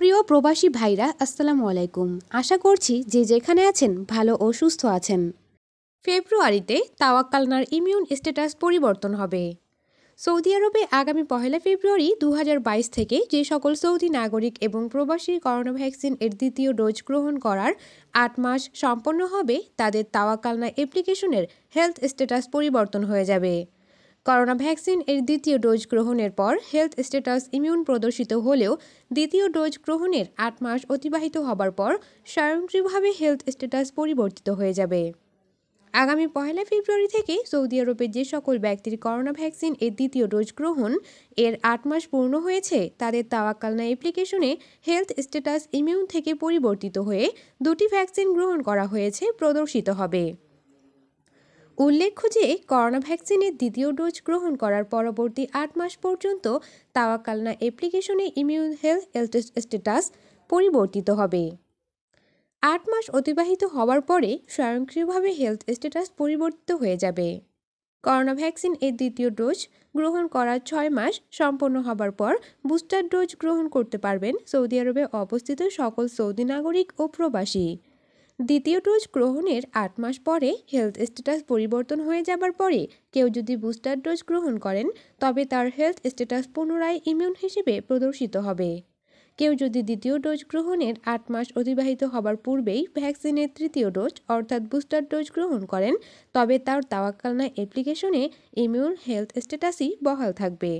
প্রিয় প্রবাসী ভাইরা, আসসালামু আলাইকুম। আশা করছি যে যেখানে আছেন ভালো ও সুস্থ আছেন। ফেব্রুয়ারিতে তাওয়াক্কালনার ইমিউন স্ট্যাটাস পরিবর্তন হবে। সৌদি আরবে আগামী পহেলা ফেব্রুয়ারি দু হাজার বাইশ থেকে যে সকল সৌদি নাগরিক এবং প্রবাসী করোনা ভ্যাকসিন এর দ্বিতীয় ডোজ গ্রহণ করার আট মাস সম্পন্ন হবে, তাদের তাওয়াক্কালনা অ্যাপ্লিকেশনের হেলথ স্ট্যাটাস পরিবর্তন হয়ে যাবে। করোনা ভ্যাকসিন এর দ্বিতীয় ডোজ গ্রহণের পর হেলথ স্ট্যাটাস ইমিউন প্রদর্শিত হলেও দ্বিতীয় ডোজ গ্রহণের আট মাস অতিবাহিত হবার পর স্বয়ংক্রিয়ভাবে হেলথ স্ট্যাটাস পরিবর্তিত হয়ে যাবে। আগামী পহেলা ফেব্রুয়ারি থেকে সৌদি আরবের যে সকল ব্যক্তির করোনা ভ্যাকসিন এর দ্বিতীয় ডোজ গ্রহণ এর আট মাস পূর্ণ হয়েছে, তাদের তাওয়াক্কালনা অ্যাপ্লিকেশনে হেলথ স্ট্যাটাস ইমিউন থেকে পরিবর্তিত হয়ে দুটি ভ্যাকসিন গ্রহণ করা হয়েছে, প্রদর্শিত হবে। উল্লেখ্য যে করোনা ভ্যাকসিনের দ্বিতীয় ডোজ গ্রহণ করার পরবর্তী আট মাস পর্যন্ত তাওয়াক্কালনা অ্যাপ্লিকেশনে ইমিউন হেলথ স্ট্যাটাস পরিবর্তিত হবে। আট মাস অতিবাহিত হওয়ার পরে স্বয়ংক্রিয়ভাবে হেলথ স্ট্যাটাস পরিবর্তিত হয়ে যাবে। করোনা ভ্যাকসিন এর দ্বিতীয় ডোজ গ্রহণ করার ছয় মাস সম্পন্ন হবার পর বুস্টার ডোজ গ্রহণ করতে পারবেন সৌদি আরবে অবস্থিত সকল সৌদি নাগরিক ও প্রবাসী। দ্বিতীয় ডোজ গ্রহণের আট মাস পরে হেলথ স্ট্যাটাস পরিবর্তন হয়ে যাবার পরে কেউ যদি বুস্টার ডোজ গ্রহণ করেন, তবে তার হেলথ স্ট্যাটাস পুনরায় ইমিউন হিসেবে প্রদর্শিত হবে। কেউ যদি দ্বিতীয় ডোজ গ্রহণের আট মাস অতিবাহিত হবার পূর্বেই ভ্যাকসিনের তৃতীয় ডোজ অর্থাৎ বুস্টার ডোজ গ্রহণ করেন, তবে তার তাওয়াক্কালনা অ্যাপ্লিকেশনে ইমিউন হেলথ স্ট্যাটাসই বহাল থাকবে।